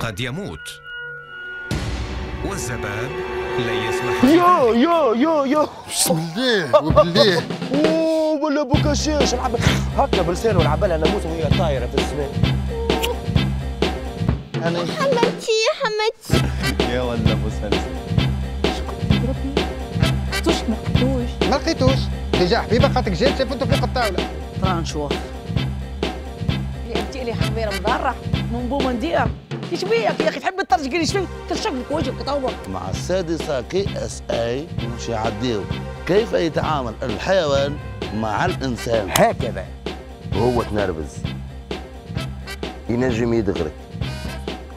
قد يموت. والزباب لا يسمح يو يو يو يو بسم الله وبالله أوه ولا بوكاشيش هكا بلسانه العبالة ناموسه وهي طايرة في السماء أنا حماتي حماتي يا ولا مسلسل شفتوش ما لقيتوش. ما لقيتوش. ديجا حبيبه خاطرك جات شافته فوق الطاوله ترى نشوف اللي انت اللي حميره مضرة من بوما ندير إيش بيك يا أخي تحب ترجع لي شوي ترشق لك وجهك تطور مع السادسة كي إس إي مش يعديو كيف يتعامل الحيوان مع الإنسان؟ هكذا. هو تنرفز. ينجم يدغرك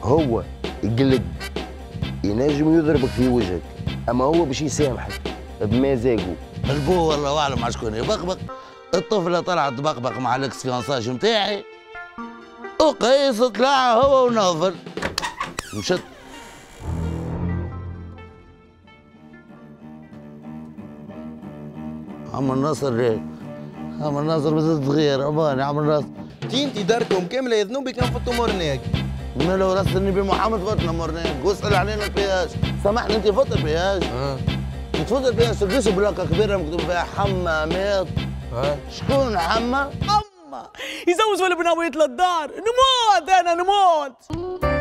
هو يقلق. ينجم يضربك في وجهك. أما هو باش يسامحك. بمزاجه. البو والله اعلم مع شكون. يبقبق. الطفلة طلعت تبقبق مع الاكسفيونساج نتاعي وقيس طلع هو ونوفل. مشت. عم الناصر ليه؟ عم الناصر بس صغير أباني عم الناصر تينتي داركم كاملة يذنوبي كان فطوا مورناك ما لو راس النبي محمد فتنا مرناك واسأل علينا البياج. سامحني انت فوت البياج. آه. تفوت البياج تلبسوا بلاكة كبيرة مكتوب فيها حمامات شكون حما؟ اما. يزوج ولا بناوي يطلع الدار نموت أنا نموت.